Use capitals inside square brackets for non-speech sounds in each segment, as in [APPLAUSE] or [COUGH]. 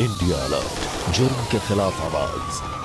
India alert जुर्म के खिलाफ आवाज़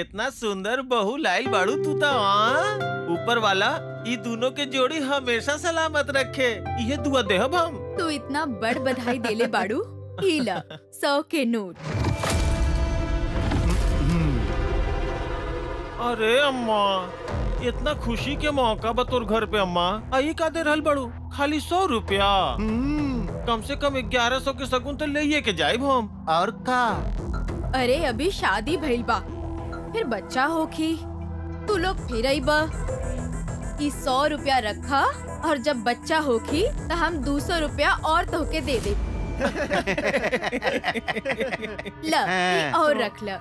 कितना सुंदर बहु लाइल बाड़ू तू तो हाँ? ऊपर वाला ई दोनों के जोड़ी हमेशा सलामत रखे। ये दुआ दे हम तू इतना बड़ बधाई देले बाड़ू। हीला सौ के नोट। अरे अम्मा इतना खुशी के मौका बतौर घर पे अम्मा। आई का दे रहल बड़ू? खाली सौ रुपया। कम से कम ग्यारह सौ के सगुन तो ले के जाइब हम और का? अरे अभी शादी भइल बा। फिर बच्चा होखी तू लोग फिर ई सौ रुपया रखा और जब बच्चा होखी तो हम दो सौ रुपया और तोहके दे दे। ल और रख ल।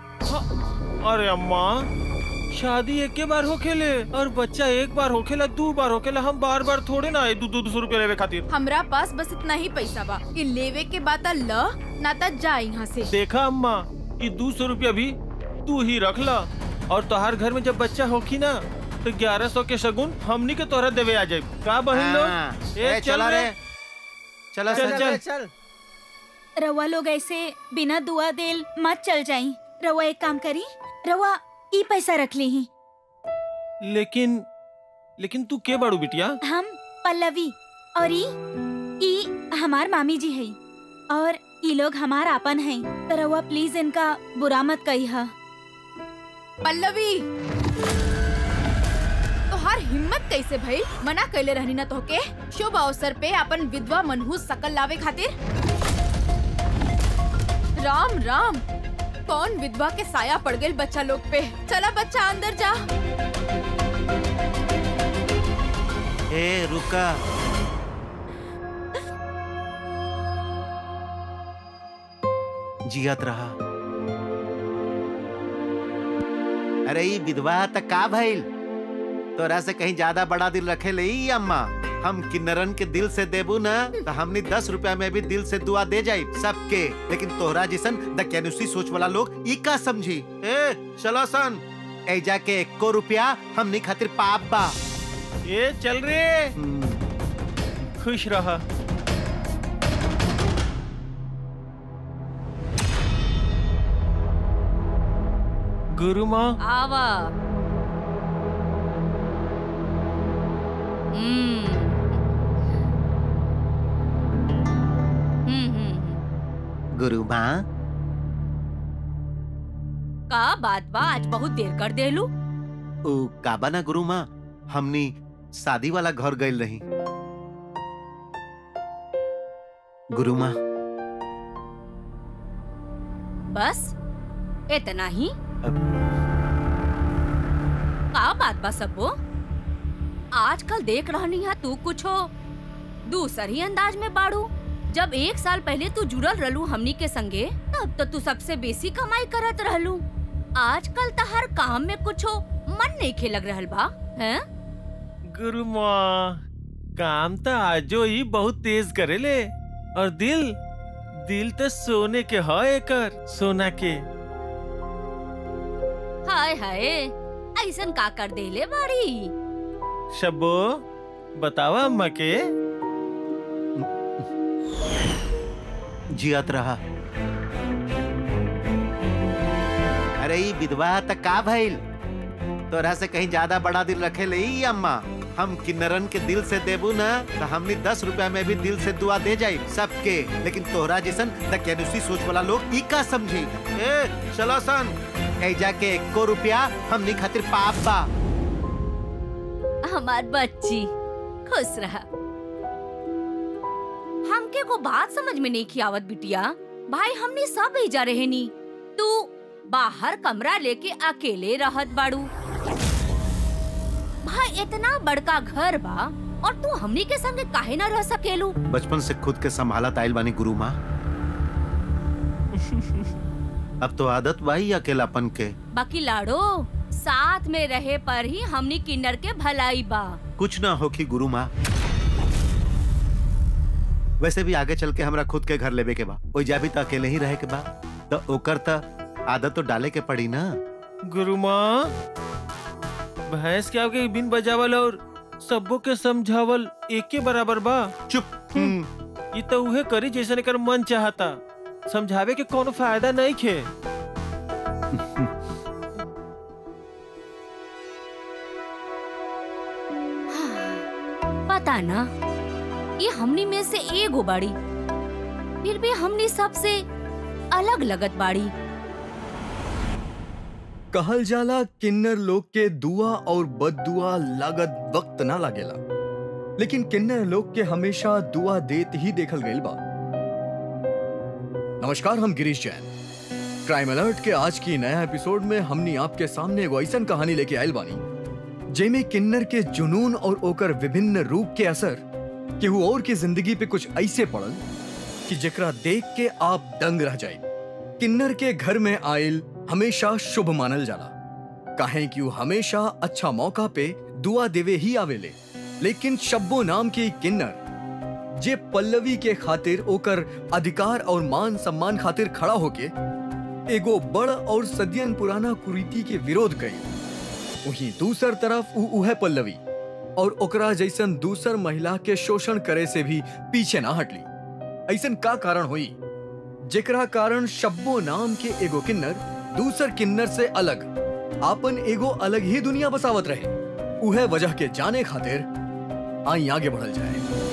अरे अम्मा शादी एक के बार होखेले और बच्चा एक बार होखेला दो बार होखेला हम बार बार थोड़े ना आए दो दो सौ रूपया लेवे खातिर। हमरा पास बस इतना ही पैसा बा। कि लेवे के बाद त ल ना त जा यहाँ से। देखा अम्मा ये दो सौ रूपया भी तू ही रख ला। और तोहार घर में जब बच्चा होखी ना तो ग्यारह सौ के शगुन हमनी के तोहरा देवे आ जाए का बहन हाँ। लोग ए, चला रे। चला चल, चल। चल। रवा लोग ऐसे बिना दुआ देल मत चल जाई। रवा एक काम करी रवा ई पैसा रख ली ही। लेकिन लेकिन तू के बाड़ू बिटिया? हम पल्लवी और ई ई हमार मामी जी है। और ई लोग हमार आपन है। तो रवा प्लीज़ इनका बुरा मत कही हा। पल्लवी! तोहार हिम्मत कैसे भइल मना कैले रहनी ना तोहके। शुभ अवसर पे अपन विधवा मनहूस सकल लावे खातिर। राम राम! कौन विधवा के साया पड़ गई बच्चा लोग पे? चला बच्चा, अंदर जा। ए, रुका। जियत रहा। अरे ई विधवा त का भइल? तोरा से कहीं ज़्यादा बड़ा दिल रखे ले अम्मा। हम किन्नरन के दिल से देबू ना तो हमनी दस रुपया में भी दिल से दुआ दे जाई सबके। लेकिन तोहरा जिसन दक्यानुसी सोच वाला लोग ई का समझी? ए चलो सन। ए जाके एको रुपया हमनी खातिर पाप बा। ए चल रे। हम्म, खुश रहा। गुरु माँ आवा। हम्म। हम्म, हम्म गुरु माँ का बात बा? आज बहुत देर कर देलू। ओ काबा ना गुरु माँ हमनी शादी वाला घर गए रही। गुरु माँ बस इतना ही। का बात बा सबो आजकल देख रहनी है तू कुछ हो। दूसर ही अंदाज में बाड़ू। जब एक साल पहले तू जुड़ल रहलू हमनी के संगे तब तो तू सबसे बेसी कमाई करत रहलू। आजकल तो हर काम में कुछ हो मन नहीं खे लग रहल बा हैं? गुरु माँ काम तो आजो ही बहुत तेज करेले और दिल दिल तो सोने के है एकर सोना के। हाय हाय ऐसन का कर देले बाड़ी। शब्बो बतावा अम्मा के। जियत रहा। अरे विधवा त का भइल? तोरा से कहीं ज़्यादा बड़ा दिल रखे ले अम्मा। हम किन्नरन के दिल से देबू ना तो हमनी दस रुपया में भी दिल से दुआ दे जाई सबके। लेकिन तोहरा जैसन दकियानुसी सोच वाला लोग ई का समझी? ए चलो सन। ऐजा के एको रुपया हमनी खातिर पाप बा। हमार बच्ची खुश रहा। हमके को बात समझ में नहीं की आवत बिटिया। भाई हमने सब भेजा रहे नी तू बाहर कमरा लेके अकेले रहत बाड़ू। भाई इतना बड़का घर बा और तू हमनी के संगे काहे ना रह सकेलू? बचपन से खुद के संभालत आइल बानी गुरु माँ अब तो आदत बाई अकेलापन के। बाकी लाड़ो साथ में रहे पर ही हमनी किन्नर के भलाई बा। कुछ ना होखी गुरु माँ। वैसे भी आगे चल के हमरा खुद के घर लेवे के बा। ओई जा भी तो अकेले ही रहे के बा। तो ओकर त आदत तो डाले के पड़ी ना। गुरु माँ भैंस के आगे बिन बजावल और सबो के समझावल एक के बराबर बा। चुप। हम्म, ये तो उहे करी जैसे कर मन चाहता। समझावे के कोनो फ़ायदा नहीं खे। पता ना ये हमनी में से एगो बाड़ी फिर भी हमनी सबसे अलग लगत बाड़ी। कहल जाला किन्नर लोग के दुआ और बददुआ लागत वक्त ना लागेला। लेकिन किन्नर लोग के हमेशा दुआ देत ही देखल गइल बा। नमस्कार, हम गिरीश जैन। क्राइम अलर्ट के आज की नया एपिसोड में हमनी आपके सामने एगो ऐसन कहानी लेके आयल बानी, जेमे किन्नर के जुनून और ओकर विभिन्न रूप के असर केहू और की ज़िंदगी पे कुछ ऐसे पड़ल, कि जेकरा देख के आप दंग रह जाए। किन्नर के घर में आयल, हमेशा शुभ मानल जाला। काहे कि वो हमेशा अच्छा मौका पे दुआ देवे ही आवेले। लेकिन शब्बो नाम की किन्नर जे पल्लवी के खातिर ओकर अधिकार और मान सम्मान खातिर खड़ा होके एगो बड़ और सदियन पुराना कुरीति के विरोध कई वहीं दूसर तरफ़ उहे पल्लवी और ओकरा जैसन दूसर महिला के शोषण करे से भी पीछे ना हटली। ऐसन का कारण हुई? जेकरा कारण शब्बो नाम के एगो किन्नर दूसर किन्नर से अलग, आपन एगो अलग ही दुनिया बसावत रहे। उहे वजह के जाने खातिर आई आगे बढ़ल जाए।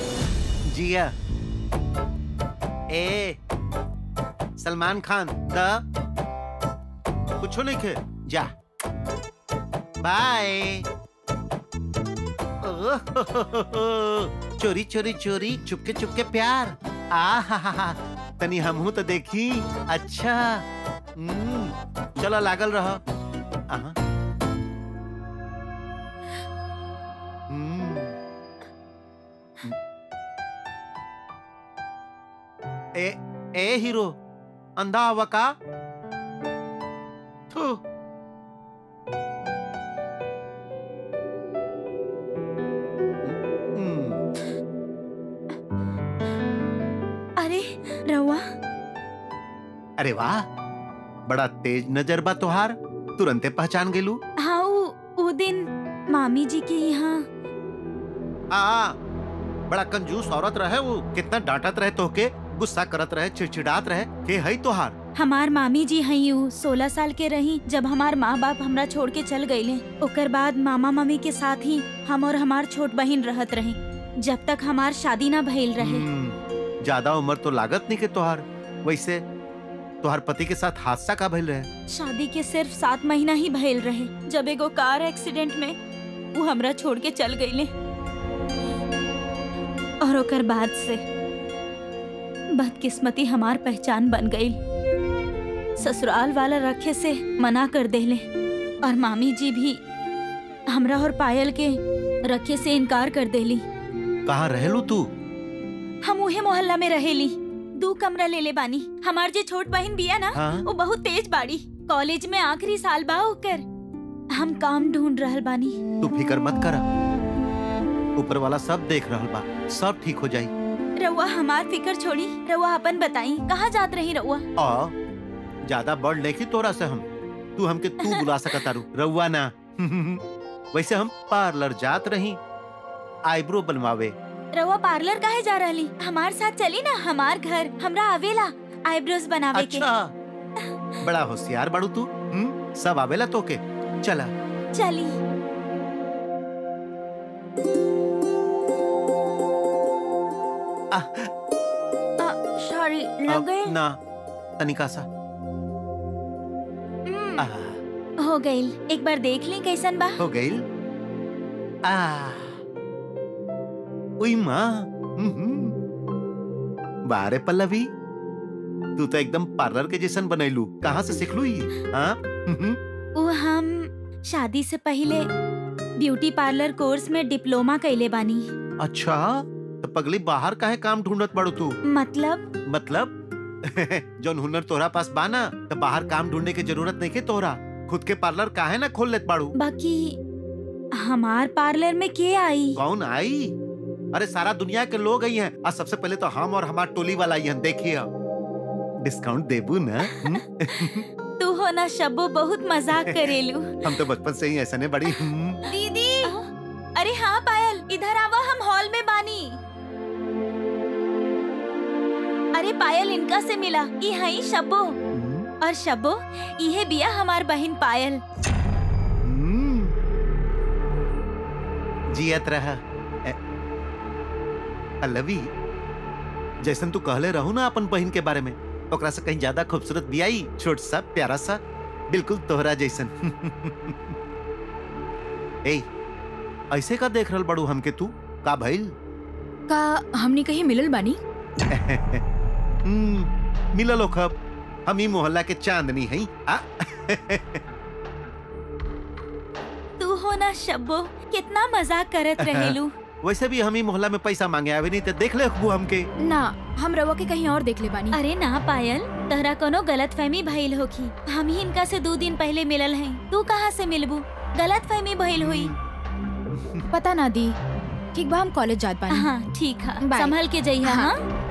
जिया ए सलमान खान द। कुछो नहीं खे जा। बाय। चोरी चोरी चोरी चुपके चुपके प्यार। आ हा हा हा। तनी हमहू तो देखी। अच्छा। हम्म, चलो लागल रह। ए ए हीरो अंधा हुआ का? थू। अरे रउआ अरे वाह बड़ा तेज नज़र बा तोहार तुरंते पहचान गेलू। हाँ उ, उ दिन मामी जी के यहाँ। आ बड़ा कंजूस औरत रहे वो कितना डांटत रहे तोहके। गुस्सा करत रहे चिड़चिड़ात रहे के हई तोहार? हमार मामी जी हई उ सोलह साल के रही जब हमार माँ बाप हमरा छोड़ के चल गईले। ओकर बाद मामा मम्मी के साथ ही हम और हमार छोट बहन रहत रहे जब तक हमार शादी ना भइल रहे। हम्म, ज़्यादा उम्र तो लागत नहीं के तोहार। वैसे तोहार पति के साथ हादसा का भइल रहे? शादी के सिर्फ़ सात महीना ही भइल रहे जब एगो कार एक्सीडेंट में वो हमरा छोड़ के चल गईले। और ओकर बाद से बदकिस्मती हमार पहचान बन गई। ससुराल वाला रखे से मना कर देले। और मामी जी भी हमरा और पायल के रखे से इनकार कर देली। कहाँ रहेलू तू? हम उहे मोहल्ला में रहेली। दू कमरा ले ले बानी। हमार जे छोट बहन बिया ना हाँ? वो बहुत तेज बाड़ी। कॉलेज में आखिरी साल बा ओकर। हम काम ढूंढ रहल बानी। तू फिकर मत करा। ऊपर वाला सब देख रहल बा। सब ठीक हो जाई। रउआ हमार फिकर छोड़ी। रउआ अपन बताई कहाँ जात रही रउआ? आ ज़्यादा बड़ लेखी तोरा से हम। तू हमके तू बुला [LAUGHS] सकता रू रउआ ना। [LAUGHS] वैसे हम पार्लर जात रही। आईब्रो बनवावे। रवा पार्लर काहे जा रही हमार साथ चली ना हमार घर। हमरा आवेला आईब्रोज बनावे के। अच्छा। बड़ा होशियार बड़ू तू। हम्म सब आवेला तो के चला। चली। सॉरी लग गए? ना तनिका सा हम्म, हो गई। एक बार देख लें कैसन बा। हो गई। आ। उई माँ। बारे पल्लवी। तू तो एकदम पार्लर के जैसन बनैलू। कहाँ से हाँ हम्म। वो हम शादी से पहले ब्यूटी पार्लर कोर्स में डिप्लोमा कैले बानी। अच्छा। पगली बाहर काहे काम ढूंढत पड़ू तू? मतलब? मतलब? [LAUGHS] जौन हुनर तोहरा पास बाना तो बाहर काम ढूँढने की ज़रूरत नहीं के तोहरा। खुद के पार्लर काहे ना खोल लेत बाड़ू? बाकी हमार पार्लर में के आई? कौन आई? अरे सारा दुनिया के लोग आई हैं। आज सबसे पहले तो हम और हमार टोली वाला आई हैं देखिए। डिस्काउंट देबू ना? हम्म? [LAUGHS] तू हो ना शब्बो बहुत मज़ाक करेलू। [LAUGHS] हम तो बचपन से ही ऐसा ने बड़ी हम्म। दीदी! अरे हाँ पायल इधर आवा हम हॉल में पायल इनका से मिला। ई हई शब्बो। हम्म। और शब्बो इहे बिया हमार बहन पायल। हम्म। जियत रहा। पल्लवी जैसन तू कहले रहू ना अपन बहन के बारे में ओकरा से कहीं ज़्यादा खूबसूरत आई छोट सा प्यारा सा बिल्कुल तोहरा जैसन। [LAUGHS] ए ऐसे का देख रहल बड़ू हमके तू? का भइल? का हमनी कहीं मिलल बानी? [LAUGHS] हम्म, मिलल हो खब हम ही मोहल्ला के चांदनी आ। [LAUGHS] तू हो ना शब्बो कितना मज़ाक करत रहेलू। [LAUGHS] वैसे भी हम ही मोहल्ला में पैसा मांगे आवे नहीं तो देख ले हमके। ना हम रवा के कहीं और देख ले बानी। अरे ना पायल तहरा कोनो गलत फहमी भइल होखी। हम ही इनका से दो दिन पहले मिलल हैं। तू कहाँ से मिलबू? गलत फहमी भइल हुई। [LAUGHS] पता ना दी ठीक बा हम कॉलेज जात बानी। हाँ ठीक है। संभल के जइहा हाँ। हाँ?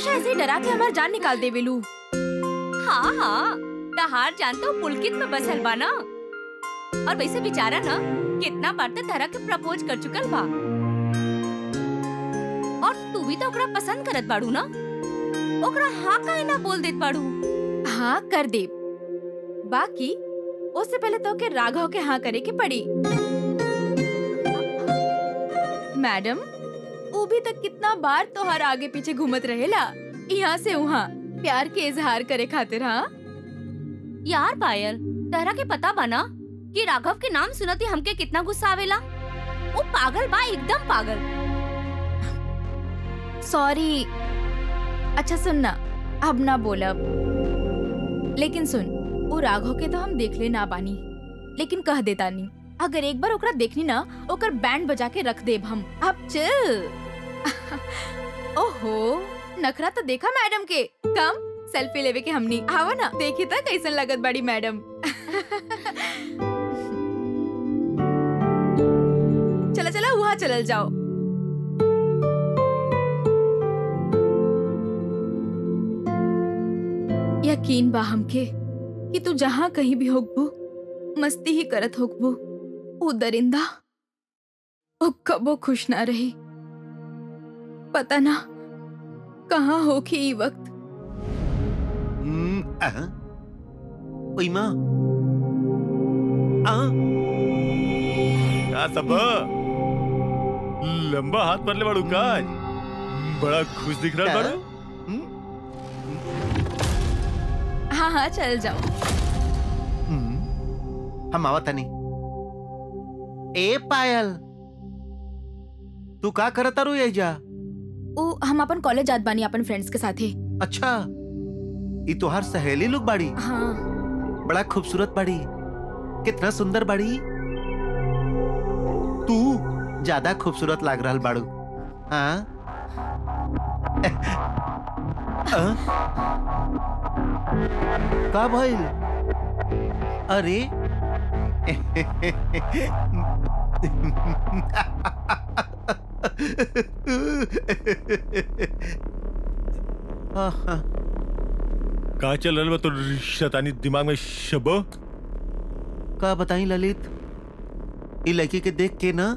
हमेशा ऐसे ही डरा के हमार जान निकाल दे, बेलू। हाँ हाँ तहार जान तो पुलकित में बसल बा ना। और वैसे बेचारा ना, कितना बार तो तरह के प्रपोज कर चुकल बा और तू भी तो ओकरा पसंद करत बाड़ू ना। ओकरा हाँ काहे ना बोल देत बाड़ू। हाँ कर दे। बाकी, उससे पहले तो के राघव के हाँ करे के पड़ी। मैडम वो भी तक कितना बार तोहर आगे पीछे घूमत रहेला? यहाँ से वहाँ। प्यार के इजहार करे खातिर हाँ? यार पायल तहरा के पता बा ना कि राघव के नाम सुनते हमके कितना गुस्सा आवेला? वो पागल बा एकदम पागल। सॉरी अच्छा सुन ना अब ना बोलब लेकिन सुन वो राघव के तो हम देख ले ना बानी। लेकिन कह देता नहीं। अगर एक बार ओकरा देखनी ना ओकर बैंड बजा के रख देब हम। अब चल। [LAUGHS] ओहो, नखरा तो देखा मैडम के। कम, सेल्फी लेवे के हमनी। आवा ना, देखी था कैसन लगत बड़ी मैडम। [LAUGHS] चला चला, वहाँ चलल जाओ। यकीन बा हमके कि तू जहाँ कहीं भी होगबू, मस्ती ही करत होगबू। वो दरिंदा वो कबो खुश ना रही। पता ना कहाँ होगी ई वक्त। हम्म, अहं। ओई माँ। आ का सब लंबा हाथ मरले बाड़ू का बड़ा खुश दिख रहा बाड़ू। हम्म, हाँ हाँ चल जाओ। हम्म, हम आवत तनी। ए पायल। तू का करत तारू एजा ओ हम अपन कॉलेज जात बानी अपन फ्रेंड्स के साथे। अच्छा ई तोहार सहेली लोग बाड़ी? हाँ। बड़ा खूबसूरत बाड़ी। कितना सुंदर बाड़ी। तू ज़्यादा खूबसूरत लाग रहल बाड़ू। हाँ? का भइल अरे। आहा, का चल रहा तो शैतानी दिमाग में शबो? का बताई ललित? ई लड़की के देख के ना?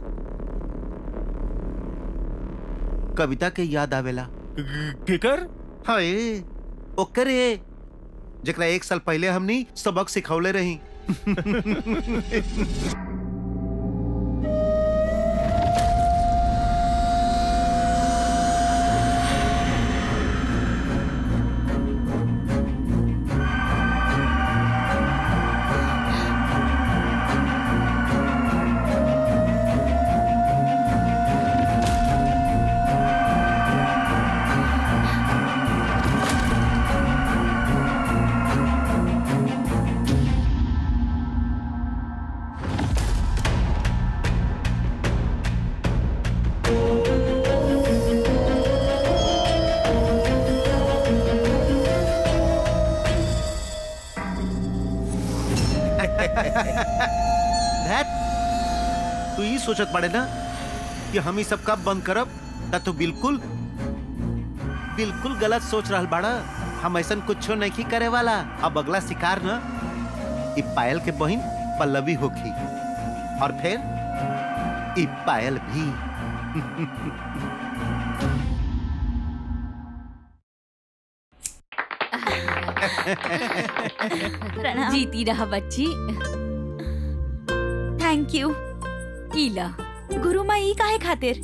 कविता के याद आवेला। केकर? हाय ओकरे जकरा एक साल पहले हमनी सबक सिखौले रही। [LAUGHS] हम सब कब बंद करब। ता तो बिल्कुल बिल्कुल गलत सोच रहा बाड़ा। हम ऐसा कुछ नहीं करे वाला। अब अगला शिकार ना पायल के बहिन पल्लवी होखी। और फिर पायल भी। [LAUGHS] जीती रहा बच्ची। थैंक यू इला गुरु माँ ई काहे खातिर?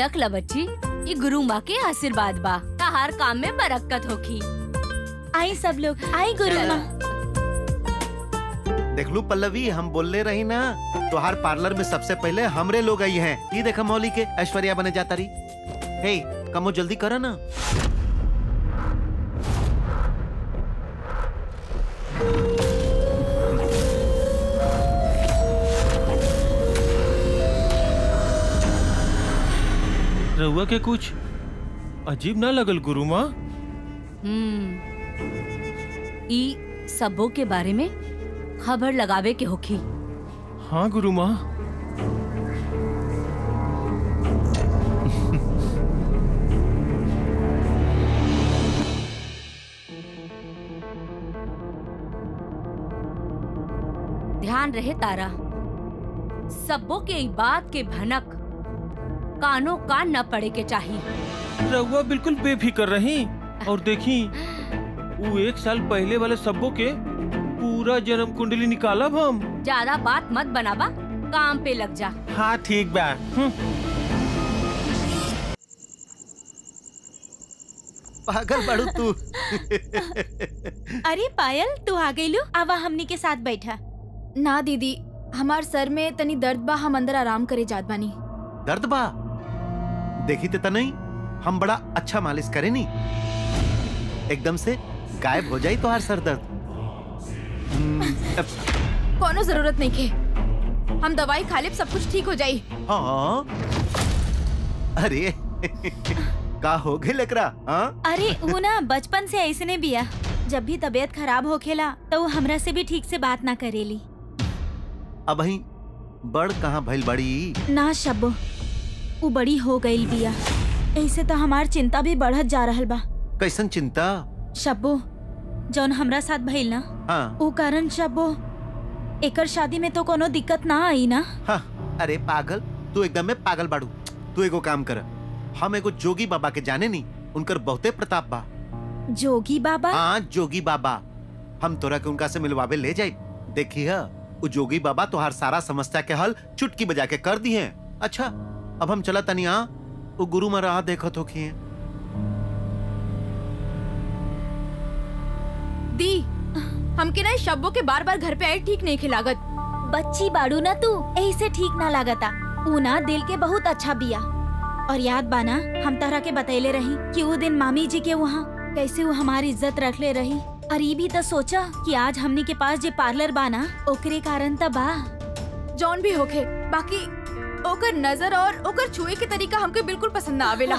रख ला बच्ची ये गुरु माँ के आशीर्वाद बा। का हर काम में बरकत होखी? आई सब लोग आई गुरु माँ देख लू पल्लवी हम बोलले रही ना तोहार पार्लर में सबसे पहले हमरे लोग आई हैं। ये देखा मौली के ऐश्वर्या बने जाता रही हे कमो जल्दी करो ना। रहुआ के कुछ? अजीब ना लगल गुरु माँ। हम्म। ई सबों के बारे में खबर लगावे के होखी। हाँ गुरु माँ। ध्यान रहे तारा। सबों के बात के भनक कानों कान न पड़े के चाहिए रहुआ बिल्कुल बेफिक्र रही और देखी वो एक साल पहले वाले सबों के पूरा जन्म कुंडली निकालब हम। ज़्यादा बात मत बनावा काम पे लग जा। हाँ ठीक बा। हम्म। पागल बड़ू तू। अरे पायल तू आ गई लू? आवा हमनी के साथ बैठा। ना दीदी हमार सर में तनी दर्द बा हम अंदर आराम करे जात बानी। दर्द बा? देखी ते नहीं हम बड़ा अच्छा मालिश करे नी। एकदम से गायब हो जाई तो हर सर दर्द। हम्म, कोनो ज़रूरत नहीं के। हम दवाई खा लेब सब कुछ ठीक हो जाई। हाँ। अरे का हो गए लेकरा हाँ? अरे वो ना बचपन से ऐसने बिया। जब भी तबीयत खराब होखेला तो वो हमरा से भी ठीक से बात ना करेली। अब ही बड़ कहाँ भइल बड़ी? ना शब्बो। वो बड़ी हो गई बिया। ऐसे तो हमार चिंता भी बढ़त जा रहा बा। कैसन चिंता? शब्बो जौन हमरा साथ भइल ना हाँ। वो कारण शब्बो एकर शादी में तो कोनो दिक्कत ना आई ना? हाँ अरे पागल तू एकदम में पागल बाड़ू। तू एगो काम कर हम एगो जोगी बाबा के जाने नी उनकर बहुते प्रताप बा। जोगी बाबा? हाँ जोगी बाबा। हम तोरा के उनका से मिलवावे ले जाए देखी है जोगी बाबा तोहार सारा समस्या के हल चुटकी बजा के कर दी है। अच्छा अब हम चला तनी हाँ वो गुरु में राह देखत हो खिए दी हमके ना इस शब्बों के बार बार घर पे आए ठीक नहीं खिलागत बच्ची बाड़ू ना तू ऐसे ठीक ना लागता। ऊ ना दिल के बहुत अच्छा बिया। और याद बाना हम तरह के बतैले रही कि वो दिन मामी जी के वहाँ कैसे वो हमारी इज़्ज़त रख ले रही। और ये भी तो सोचा कि आज हमने के पास जो पार्लर बाना ओकरे कारण त बा जौन भी होखे बाकी ओकर नज़र और ओकर छुए के तरीका हमके बिल्कुल पसंद ना आवेला।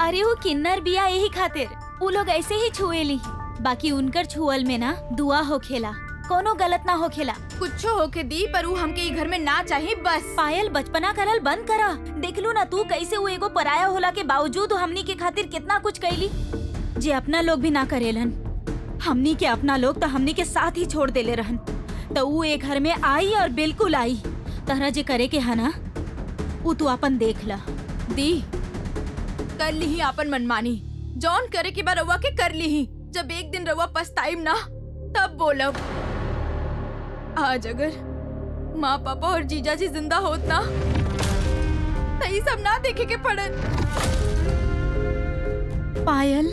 अरे वो किन्नर बिया यही खातिर। वो लोग ऐसे ही छुए ली। बाकी उनकर छुअल में ना दुआ हो खेला कोनो गलत ना हो खेला कुछ होके दी पर ऊ हमके घर में ना चाहिए बस। पायल बचपना करल बंद करा। देख लू ना तू कैसे वो एगो पराया होला के बावजूद हमनी के खातिर कितना कुछ कैली। जे अपना लोग भी ना करेलन। हमनी के अपना लोग तो हमनी के साथ ही छोड़ देले रहन। तो ऊ एक घर में आई और बिल्कुल आई। तरह जे करे के है ना ऊ तू अपन देख ला। दी कर ली ही आपन मनमानी। जौन करे के बाद रउआ के कर ली ही। जब एक दिन रउआ पछताइम ना तब बोलब। आज अगर माँ पापा और जीजा जी ज़िंदा होत ना तो सब ना देखे के पड़त। पायल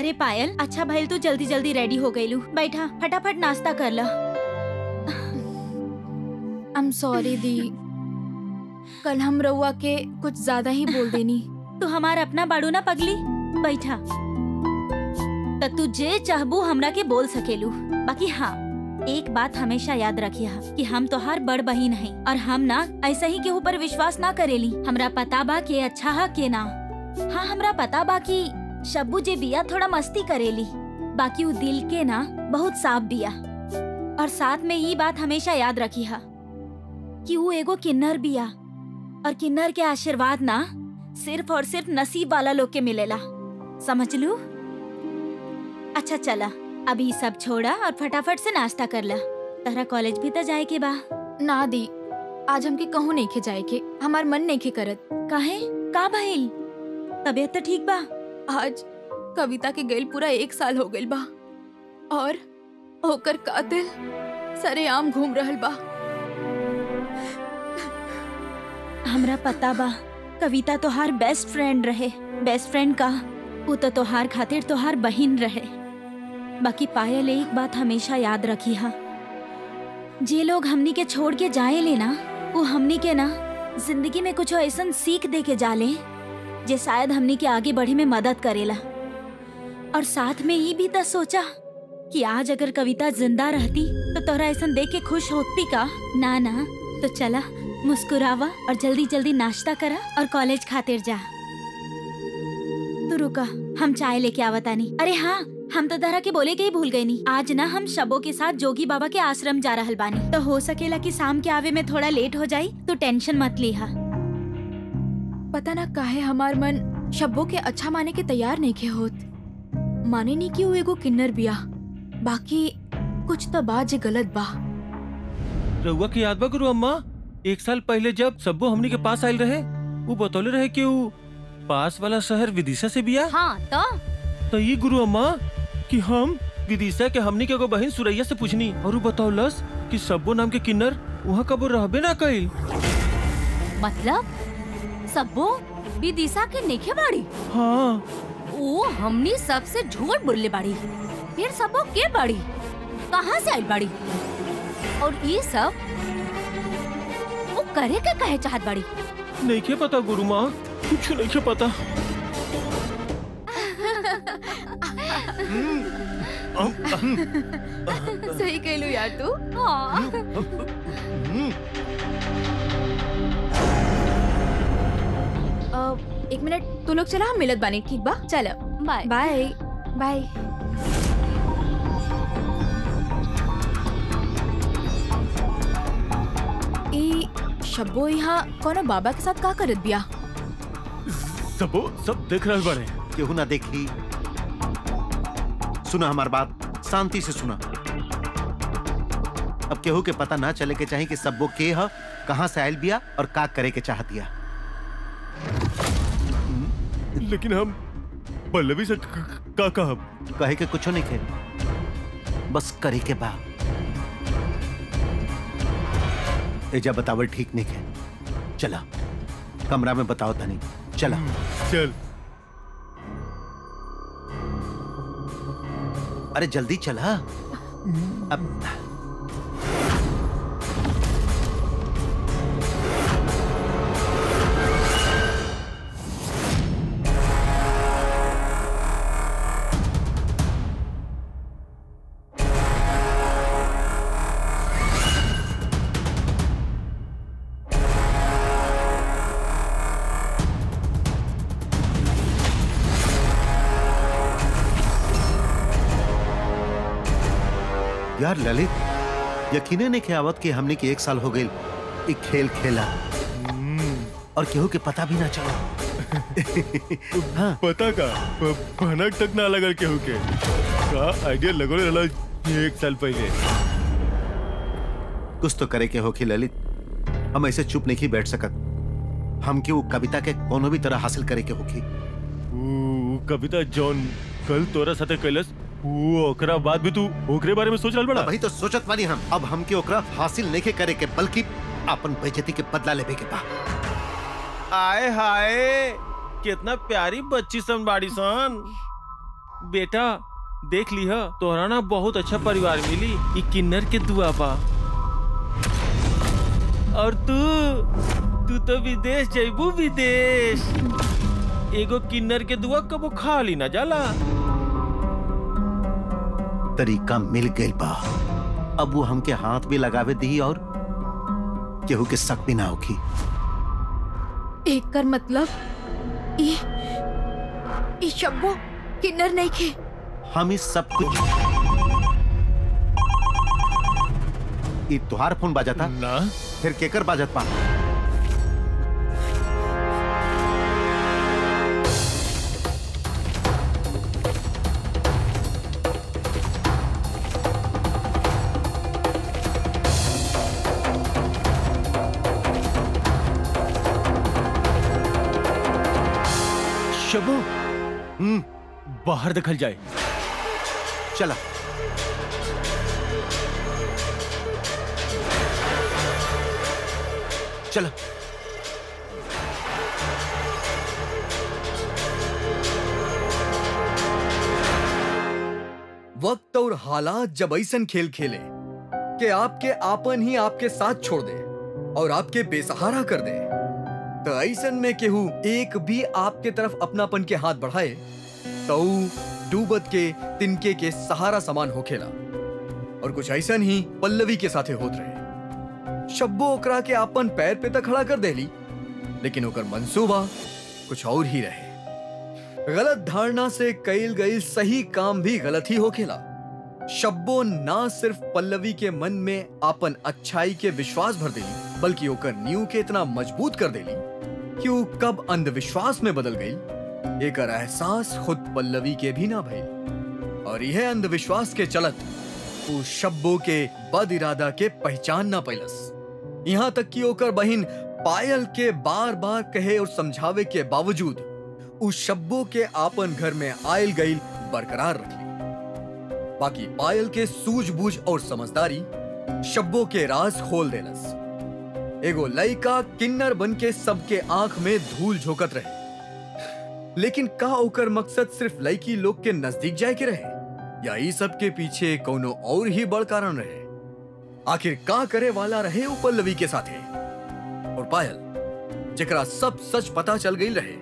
अरे पायल अच्छा भाई तू जल्दी जल्दी रेडी हो गई लू बैठा फटाफट नाश्ता कर ला। आई एम सॉरी दी। कल हम रउआ के कुछ ज़्यादा ही बोल देनी। [LAUGHS] तू हमारा अपना बाड़ू ना पगली? बैठा। त तू जे चाहबू हमरा के बोल सकेलू। बाकी हाँ एक बात हमेशा याद रखिया कि हम तोहार बड़ बहिन है और हम ना ऐसा ही के ऊपर विश्वास ना करेली। हमरा पता बा के अच्छा हा के ना। हाँ हमरा पता बा कि शब्बू जे बिया थोड़ा मस्ती करेली। बाकी वो दिल के ना बहुत साफ़ बिया। और साथ में ये बात हमेशा याद रखी हा कि वो एगो किन्नर बिया। और किन्नर के आशीर्वाद ना सिर्फ़ और सिर्फ़ नसीब वाला लोग के मिलेला। समझ लू अच्छा चला। अभी सब छोड़ा और फटाफट से नाश्ता कर ला। तहरा कॉलेज भी तो जाए के बा। ना दी। आज हमके कहूँ नहीं खे जाए के। हमार मन नहीं खे करत। काहे? का भइल? तबीयत तो ठीक बा? आज कविता के गईल पूरा एक साल हो गईल बा। और होकर कातिल सरेआम घूम रहल बा। हमरा पता बा, कविता तोहार बेस्ट फ्रेंड रहे। बेस्ट फ्रेंड का? वो तो तोहार खातिर तोहार बहिन रहे। बाकी पायल एक बात हमेशा याद रखी हा। जे लोग हमनी के छोड़ के जाए लेना वो हमनी के ना। ज़िंदगी में कुछ ऐसा सीख दे के जाले। जे शायद हमनी के आगे बढ़े में मदद करेला। और साथ में ये भी तो सोचा कि आज अगर कविता ज़िंदा रहती तो तोरा ऐसा देख के खुश होती का? ना ना तो चला, मुस्कुरावा और जल्दी जल्दी नाश्ता करा और कॉलेज खातिर जा। तू रुका, हम चाय लेके आवतानी अरे हाँ हम तो तरह के बोले के ही भूल गई नी। आज ना हम शबो के साथ जोगी बाबा के आश्रम जा रहा बानी। तो हो सकेला कि शाम के आवे में थोड़ा लेट हो जाई तो टेंशन मत लिहा पता ना काहे हमार मन शब्बों के अच्छा माने के तैयार नहीं के होत। माने नहीं कि वो एगो किन्नर बिया। बाकी कुछ तो बात जे गलत बा। रउआ की याद बा गुरु अम्मा? एक साल पहले जब सब्बो हमनी के पास आयल रहे वो बतौले रहे कि वो पास वाला शहर विदिशा से बिया? हाँ तो? तो ये गुरु अम्मा कि हम विदिशा के हमनी के एगो बहन सुरैया से पूछनी और वो बतौलस कि सब्बो नाम के किन्नर वहाँ कबो रहबे ना कइल। मतलब? सब्बो विदिशा के नेखे बाड़ी हाँ। ओ हमनी सबसे झूठ बोलले बाड़ी फिर सबो के बाड़ी? कहाँ से आई बाड़ी? और ये सब वो करे के कहे चाहत बाड़ी? नहीं के पता गुरु माँ। कुछ नहीं के पता [LAUGHS] सही कहलू यार तू। हाँ। [LAUGHS] एक मिनट तू लोग चला हम मिलत बानी ठीक बा? चलो। बाय बाय बाय ई शब्बो यहाँ कोनो बाबा के साथ का करत बिया? सबो सब देख रहे बड़े। केहू ना देखी? सुना हमार बात शांति से सुना। अब केहू के पता ना चले के चाही कि सब्बो के ह कहाँ से आयल बिया और का करे के चाहतिया लेकिन हम पल्लवी से का कहब कहे? के कुछो नहीं खे। बस करे के बा। एजा बतावल ठीक नहीं है चला। कमरा में बताओ तनी। चला। चल। अरे जल्दी चला। अब यार ललित यकीने नहीं के आवत कि हमने के एक साल हो गई एक खेल खेला। और केहू के पता भी ना चला। [LAUGHS] हाँ। पता का? भनक तक ना लगल केहू के। का आइडिया लगल रहला एक साल पहले। कुछ तो करे के होखी ललित। हम ऐसे चुप नहीं बैठ सकत। हम के वो कविता के कोनो भी तरह हासिल करे के। होखी कविता जॉन कल तोरा साथे कैलस? वो ओकरा बाद भी तू ओकरे बारे में सोच रहल बड़ा। वही तो सोचत बानी हम। अब हम के ओकरा हासिल नहीं के करे के बल्कि अपन बेइज्जती के बदला लेबे के बा। आए हाय कितना प्यारी बच्ची सन बाड़ी सन। बेटा देख लिह तोहरा ना बहुत अच्छा परिवार मिली। ई किन्नर के दुआ बा। और तू तू तो विदेश जैबू विदेश। एगो किन्नर के दुआ कबो खाली ना जाला। तरीका मिल गई बा। अब वो हमके हाथ भी लगावे दी और केहू के शक भी ना होखी। एक कर मतलब? ई ई शब्बो किन्नर नहीं खे। हम इस सब कुछ ई तुहार फ़ोन बाजाता ना। फिर केकर बाजत पा बाहर दखल जाए। चला। चला। वक्त और हालात जब ऐसन खेल खेले कि आपके आपन ही आपके साथ छोड़ दे और आपके बेसहारा कर दे तो ऐसन में केहू एक भी आपके तरफ़ अपनापन के हाथ बढ़ाए तो ऊ डूबत के, तिनके के सहारा समान होखेला और कुछ ऐसन ही पल्लवी के साथे होत रहे। शब्बो ओकरा के आपन पैर पे तक खड़ा कर देली, लेकिन ओकर मंसूबा कुछ और ही रहे। गलत धारणा से कईल गई सही काम भी गलत ही होखेला शब्बो ना सिर्फ़ पल्लवी के मन में आपन अच्छाई के विश्वास भर देली, बल्कि ओकर नींव के इतना मज़बूत कर देली कि वो कब अंधविश्वास में बदल गई एकर एहसास खुद पल्लवी के भी ना भइल और यह अंधविश्वास के चलत वो शब्बो के बद इरादा के पहचान ना पैलस। यहाँ तक कि ओकर बहिन पायल के बार बार कहे और समझावे के बावजूद उस शब्बो के आपन घर में आयल गई बरकरार रखी बाकी पायल के सूझबूझ और समझदारी शब्बो के राज खोल देलस। एगो लइका किन्नर बन के सबके आँख में धूल झोंकत रहे। लेकिन का ओकर मकसद सिर्फ़ लड़की लोग के नज़दीक जाए के रहे, या ई सब के पीछे कोनो और ही बड़ कारण रहे? आखिर का करे वाला रहे वो के साथे? और पायल जरा सब सच पता चल गई रहे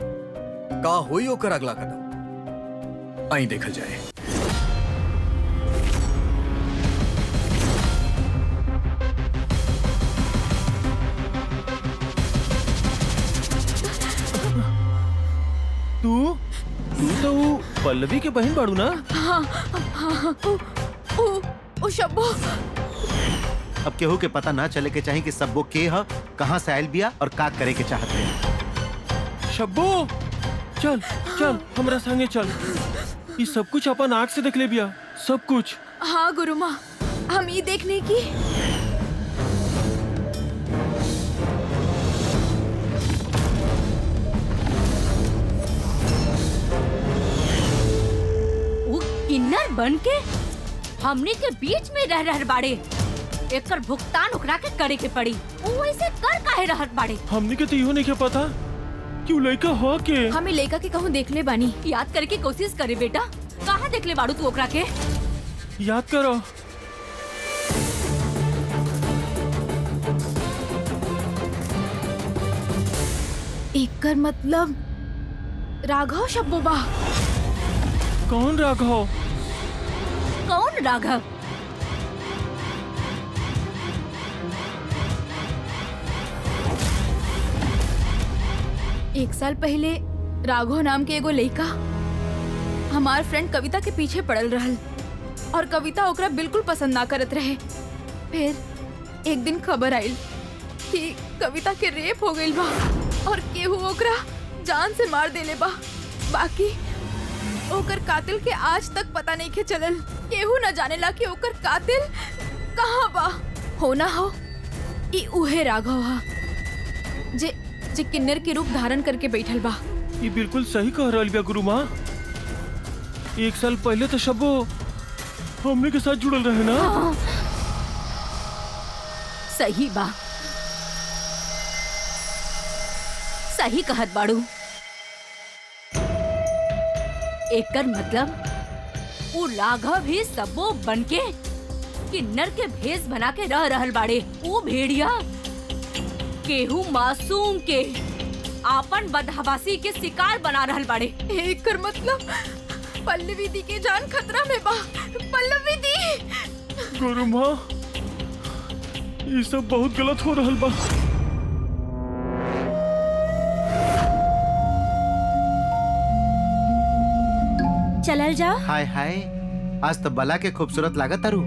का होई अगला कदम? आई देखल जाए। तू? तू तो वो पल्लवी के बहन बाड़ू ना? हाँ हाँ उ, उ, उ शब्बो। अब केहू के पता ना चले के चाहे कि सबो के ह कहाँ से आयल बिया और का करे के चाहत रहे। शब्बो चल चल हमरा संगे चल। ये सब कुछ अपन आँख से देख ले बिया सब कुछ। हाँ गुरु माँ हम ये देखने की। किन्नर बन के हमने के बीच में रह रह बाड़े। एकर भुगतान ओकरा के करे के पड़ी। वो ऐसे कर काहे रहत बाड़े? हमने के तो इहो नहीं के पता क्यों लड़का हो के। हमें लेका के कहूँ देख ले बानी। याद करे की कोशिश करे बेटा। कहाँ देख ले बाड़ू तू ओकरा के? याद करो। एक कर मतलब राघव शब्बो बा। कौन राघव? कौन, राघव? एक साल पहले राघव नाम के एगो लड़का हमार फ्रेंड कविता के पीछे पड़ल रहल और कविता ओकरा बिल्कुल पसंद ना करत रहे। फिर एक दिन खबर आइल कि कविता के रेप हो गइल बा और केहू ओकरा जान से मार देले बा। बाकी ओकर कातिल के आज तक पता नहीं के चलल। केहू न जानेला कि ओकर कातिल कहाँ बा? हो ना हो ई उहे राघव हा जे जे किन्नर के रूप धारण करके बैठल बा। ये बिल्कुल सही कह रहा बिया गुरु माँ एक साल पहले तो शब्बो हमने के साथ जुड़ल रहे ना? हाँ। सही बा। सही कहत बाड़ू। एकर मतलब वो राघव ही सबो बनके किन्नर के भेष बना के रह रहल बाड़े। वो भेड़िया केहू मासूम के आपन बदहवासी के शिकार बना रहल बाड़े। एकर मतलब पल्लवी दी के जान खतरा में बा। पल्लवी दी गुरु माँ ये सब बहुत गलत हो रहल बा। चलल जाओ। हाय हाय आज तो बला के खूबसूरत लागत तारू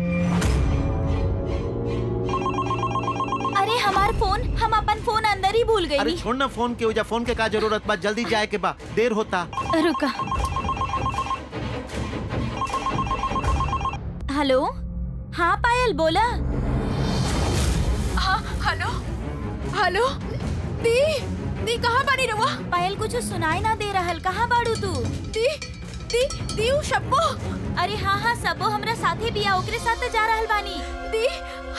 अरे हमार फ़ोन हम अपन फ़ोन अंदर ही भूल अरे छोड़ ना फ़ोन के वजह फ़ोन के का ज़रूरत बा जल्दी जाए के बा देर होता। रुका। हेलो? हाँ पायल बोला। हाँ हेलो? हेलो? दी दी कहाँ बानी रवा पायल कुछ सुनाई ना दे रहल कहाँ बाड़ू तू? दी दी दी उ शब्बो। अरे हाँ हाँ सबो हमरा साथे बिया ओकरे साथे जा रहल बानी। दी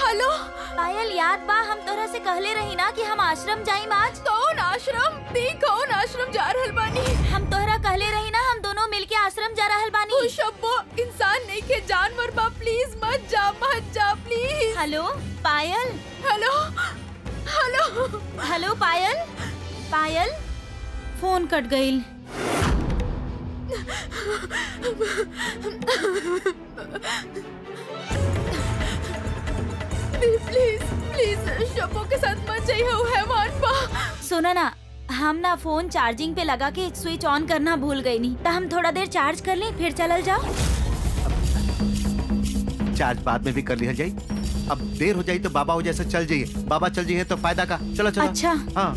हेलो। पायल याद बा हम तोरा से कहले रही ना कि हम आश्रम जाइम आज। कौन आश्रम? दी कौन आश्रम जा रहल बानी? हम तोहरा कहले रही ना हम दोनों मिलके आश्रम जा रहल बानी। शब्बो इंसान नहीं के जानवर बा प्लीज़ मत जा मत जा please hello Payal. Hello hello. Hello Payal. Payal phone cut गईल दी प्लीज़ प्लीज़ के साथ मत जाइए हैवान बा सुनो ना हम ना फ़ोन चार्जिंग पे लगा के स्विच ऑन करना भूल गई नहीं। तो हम थोड़ा देर चार्ज कर लें फिर चलल जाओ। चार्ज बाद में भी कर लिया जाई अब देर हो जाई तो बाबा हो जैसे चल जाइए। बाबा चल जाइए तो फ़ायदा का। चलो चलो। अच्छा। हाँ।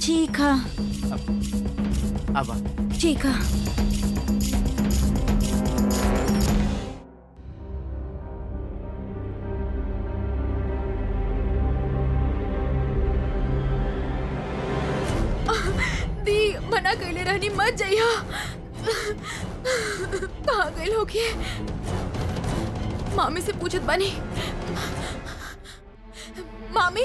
ठीक है। अब आ। दी मना कैले रहनी मत जाइया। कहाँ गई होगी मामी से पूछत बानी। मामी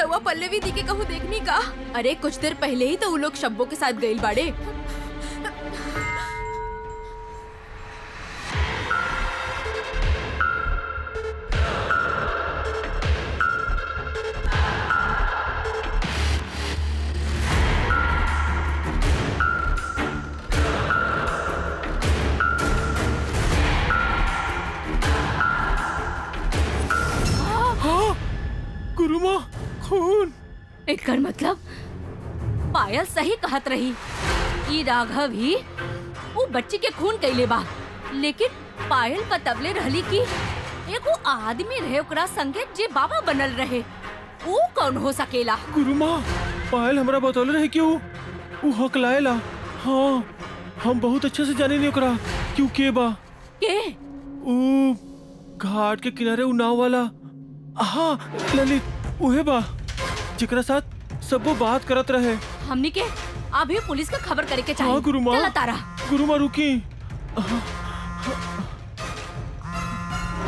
रवा पल्लवी दी के कहूँ देखनी का? अरे कुछ देर पहले ही तो वो लोग शब्बों के साथ गइल बाड़े एकर मतलब? पायल सही कहत रही। ई राघव ही। वो बच्ची के खून कैले बा लेकिन पायल बतवले रहली कि। एगो आदमी रहे ओकरा संगे जे बाबा बनल रहे वो कौन हो सकेला? गुरु माँ पायल हमरा बतौले रहे क्यों वो हकलाएला। हाँ हम बहुत अच्छे से जाने नहीं ओकरा क्यों के बा। के? ऊ घाट के किनारे ऊ नाव वाला। हाँ ललित उहे बा जेकरा साथ सबो बात करत रहे। हमनी के? अभी पुलिस का खबर करे के हाँ चाहिए गुरु माँ तारा। गुरु माँ रुकी। हाँ,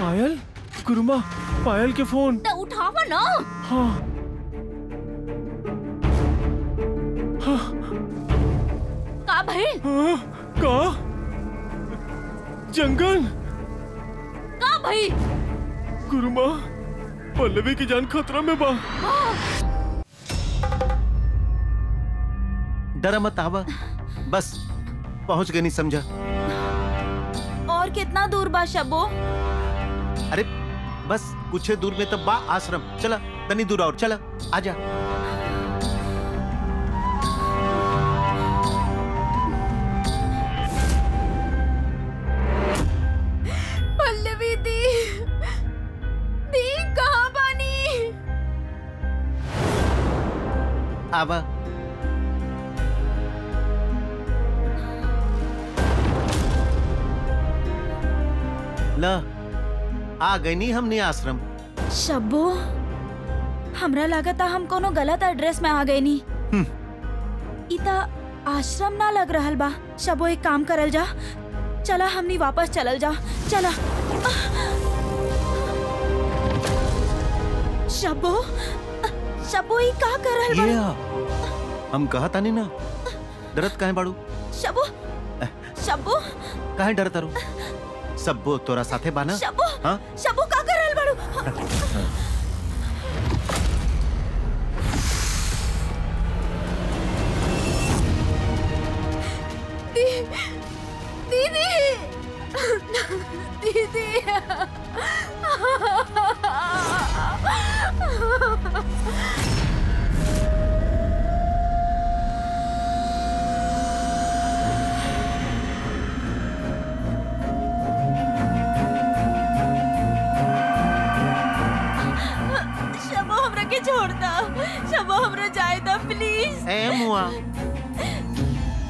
पायल? गुरु माँ पायल के फ़ोन। तो उठावा ना। हाँ। हाँ। का भाई? हाँ, का? जंगल? का भाई? गुरु माँ पल्लवी की जान खतरा में बा। डरा मत आवा। बस पहुँच गई नहीं समझा। और कितना दूर बा शबो? अरे बस कुछ दूर में तब बा आश्रम। चला तनी दूर और चला आजा। आवा। ल आ गई नी हमने आश्रम। शब्बो हमरा लागता हम कोनो गलत एड्रेस में आ गए नी। इता आश्रम ना लग रहल बा। शबो एक काम करल जा। चला हमनी वापस चलल जा। चला। शबो शबो ई का कर रहल ये बा। हम कहा तानी ना। डरत काहे बाड़ू? शबो शबो काहे डरत रू सब्बो तोरा साथे बाना? शबो हाँ? शबो का कर रहल बाड़ू दीदी! दीदी! ए मुआ।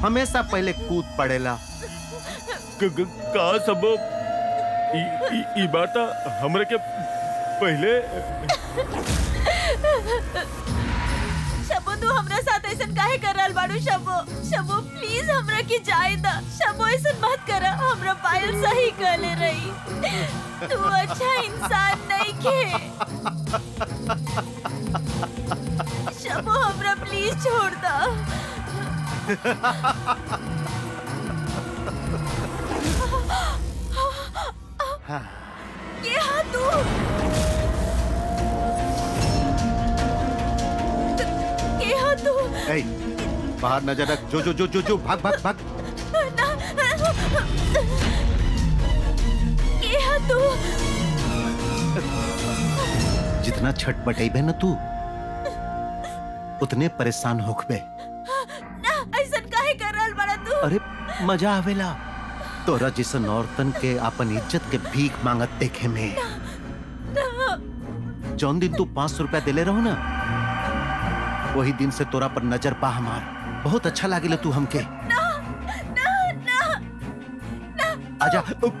हमेशा पहले कूद पड़ेला। क- सब? बात हमरा के पहले? शबो तू हमरा साथ ऐसन काहे कर रहल बाड़ू शबो शबो प्लीज़ हमरा के जाए दा शबो ऐसन मत कर हमरा पायल सही कहले रही। तू अच्छा इंसान नहीं के। ये हाँ तू ये हाँ तू ए बाहर नज़र रख जो जो जो जो जो, भाग भाग भाग। ये हाँ तू जितना छट बटेबे न तू, उतने परेशान होखबे ना अरे मज़ा आवेला। तोरा जैसन औरतन के अपन इज़्ज़त के भीख मांगत देखे में। जौन दिन तू पाँच सौ रुपया दिले रहो ना वही दिन से तोरा पर नज़र पा हमार बहुत अच्छा लागेला तू हमके। ना ना आजा। उप।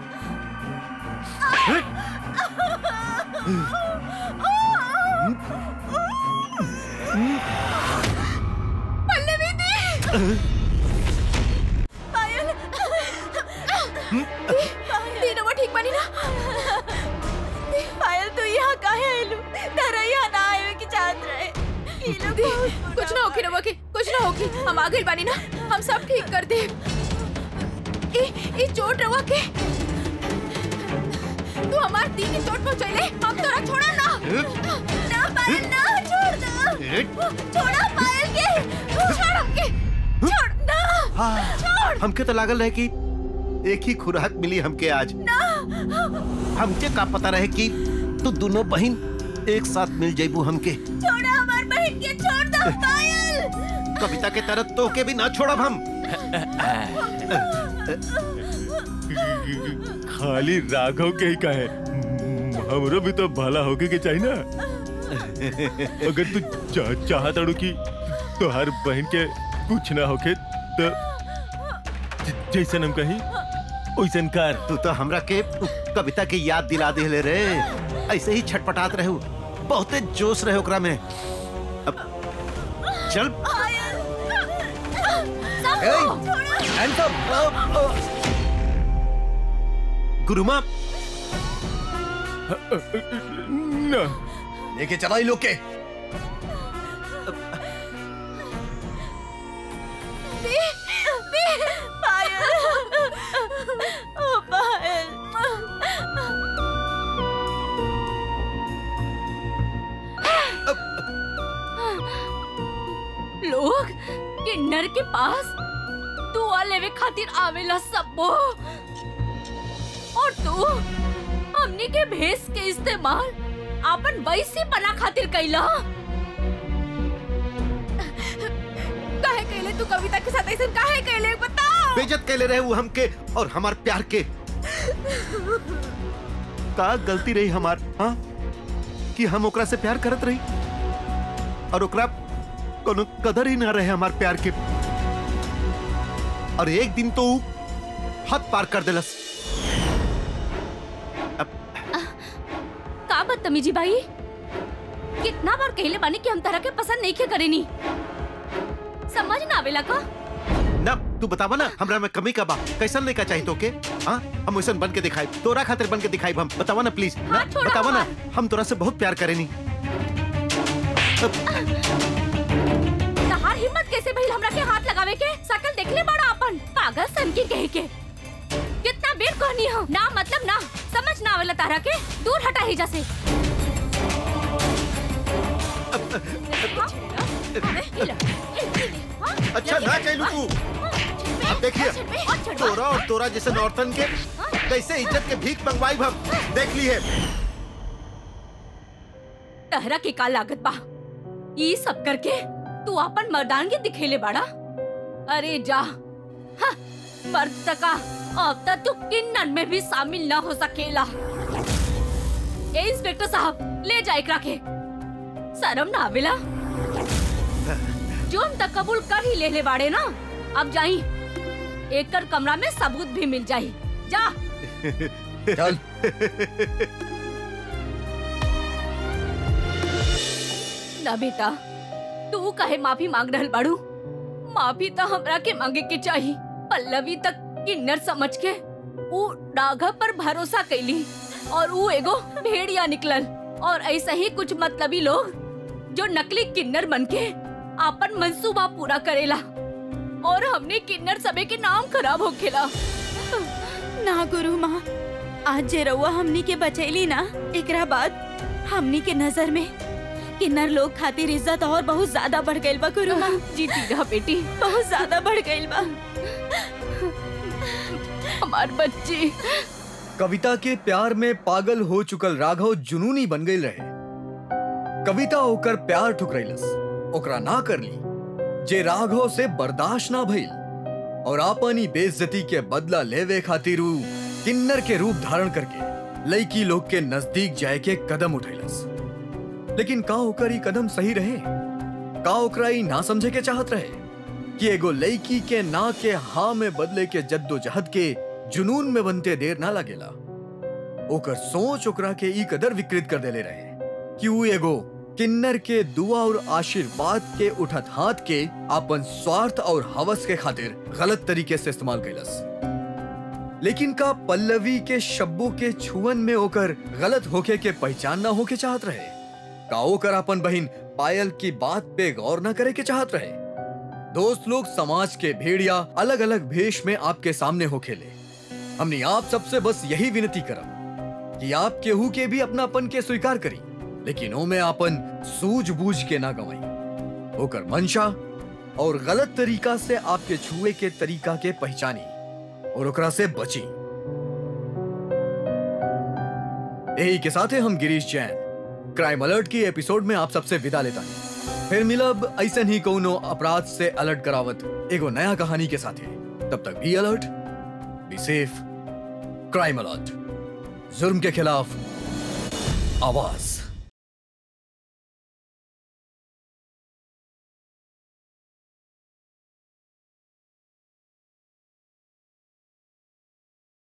पल्लवी दी। होके हम आ गइल बानी ना। हम सब ठीक कर दे। चोट रवा के। तू हमार दी की चोट पहुंचैले हम तोरा छोड़ा ना। ना पायल ना छोड़ दो। छोड़ा पायल के। छोड़ हमके। छोड़ ना। छोड़। हमके तो लागल रहे कि एक ही खुराक मिली हमके आज। ना। हमके का पता रहे कि तू दोनों बहन एक साथ मिल जाइबू हमके। छोड़ा हमार बहन के छोड़ दो पायल। कविता के तरह तो के भी ना छोड़ब हम। खाली राघव के ही का है। हमरो भी तो भला होके के चाहिए ना। अगर तू चा, चाहत अड़ू की तो हर बहन के कुछ ना होके तो ज- जैसन हम कही वैसन कर। तू तो हमरा के कविता की याद दिला दे ले रे। ऐसे ही छटपटात रहू। बहुते जोश रहे ओकरा में। अब चल। गुरुमा ना लेके चला ही लोग के लोग किन्नर के पास दुआ लेवे खातिर आवेला सबो। और तू, हमनी के भेस के इस्तेमाल आपन वैसी बना खातिर कैला। काहे कहले तू कविता के साथ ऐसे काहे कहले बताओ बेजत कैले रहे वो हमके और हमार प्यार के? का गलती रही हमार हाँ? कि हम ओकरा से प्यार करत रही? और ओकरा कोनो कदर ही ना रहे हमार प्यार के। और एक दिन तो हद पार कर देलस। का बदतमीजी भाई? कितना बार कहले बानी कि हम तरह के पसंद नहीं के करेनी। समझ ना आवेला का? ना तू बतावा ना हमरा में कमी का बा कैसन लड़का चाहिए तोके? हाँ हम वैसन बन के दिखाई तोरा खातिर बन के दिखाई हम। बतावा ना प्लीज़ ना हाँ, छोड़ो बतावा ना हम तोरा से बहुत प्यार करेनी। तहार हिम्मत कैसे भइल हमरा के हाथ लगावे के? सकल देखले बड़ा अपन। पागल सन की कहे के। कितना बेर कहनी हो। ना मतलब ना। समझ ना आवेला तारा के। दूर हटा ही जैसे। अच्छा ना चलू तू। अब देखिए तोरा और तोरा जैसे नॉर्थन के कैसे इज़्ज़त के भीख मंगवाई हम देख ली है। तहरा के का लागत बा। ये सब करके। तू अपन मर्दानगी दिखेले बाड़ा? अरे जा। हाँ, मर्द तका अब तक तू किन्नर में भी शामिल ना हो सकेला। ए इंस्पेक्टर साहब ले जा एकरा के। शर्म ना आवेला। जुर्म तक कबूल कर ही ले ले बाड़े ना अब जाई। एकर कमरा में सबूत भी मिल जाई। जा। चल। ना बेटा तू कहे माफ़ी मांग रहल बाड़ू। माफ़ी तो हमरा के मांगे के चाहिए पल्लवी तक किन्नर समझ के। ऊ राघव पर भरोसा कैली, और ऊ एगो भेड़िया निकलल। और ऐसा ही कुछ मतलबी लोग, जो नकली किन्नर बन के आपन मंसूबा पूरा करेला। और हमने किन्नर सबे के नाम खराब होखेला ना गुरु माँ, आज जे रउआ हमनी के बचैली ना, एकरा बाद हमनी के नज़र में किन्नर लोग खातिर इज़्ज़त और बहुत ज़्यादा बढ़ गइल बा गुरु माँ जीती रहा बेटी। बहुत ज़्यादा बढ़ गइल बा। हमार बच्ची। कविता के प्यार में पागल हो चुकल राघव जुनूनी बन गई रहे। कविता ओकर प्यार ठुकरैलस। ओकरा ना कर ली जे राघव से बर्दाश्त ना भइल। और आपनी बेइज्जती के बदला लेवे खातिर किन्नर के रूप धारण करके लड़की लोग के नज़दीक जाए के कदम उठैलस। लेकिन का ओकर ई कदम सही रहे। का ओकरा ई ना समझे के चाहत रहे। कि एगो लड़की के ना के हा में बदले के जद्दोजहद के जुनून में बनते देर ना लगेला। ओकर सोच ओकरा के ई कदर विकृत कर देले रहे। कि ऊ एगो किन्नर के दुआ और आशीर्वाद के उठत हाथ के अपन स्वार्थ और हवस के खातिर गलत तरीके से इस्तेमाल कैलस। लेकिन का पल्लवी के शब्बों के छुअन में ओकर गलत होके के पहचान ना होके चाहत रहे। का ओकर अपन बहन पायल की बात पे गौर न करे के चाहत रहे। दोस्त लोग समाज के भेड़िया अलग अलग भेष में आपके सामने हो खेले। हमने आप सबसे बस यही विनती करब कि आप केहू के भी अपनापन के स्वीकार करी, लेकिन ओमे आपन सूझबूझ के ना गवाई। होकर मंशा और गलत तरीका से आपके छुए के तरीका के पहचानी और ओकरा से बची। यही के साथ हम गिरीश जैन क्राइम अलर्ट की एपिसोड में आप सबसे विदा लेता है। फिर मिलब ऐसा ही कोनो अपराध से अलर्ट करावत एगो नया कहानी के साथ है। तब तक be alert be safe crime alert जुर्म के खिलाफ आवाज़।